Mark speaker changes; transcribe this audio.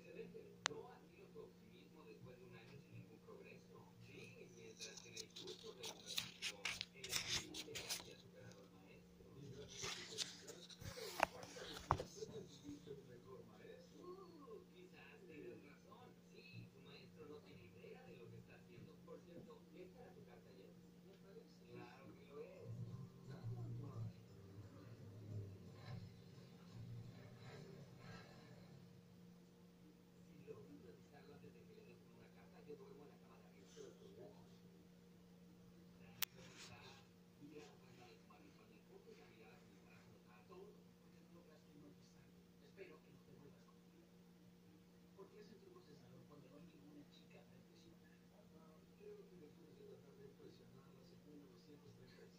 Speaker 1: excelente. No ha sido su optimismo después de un año sin ningún progreso.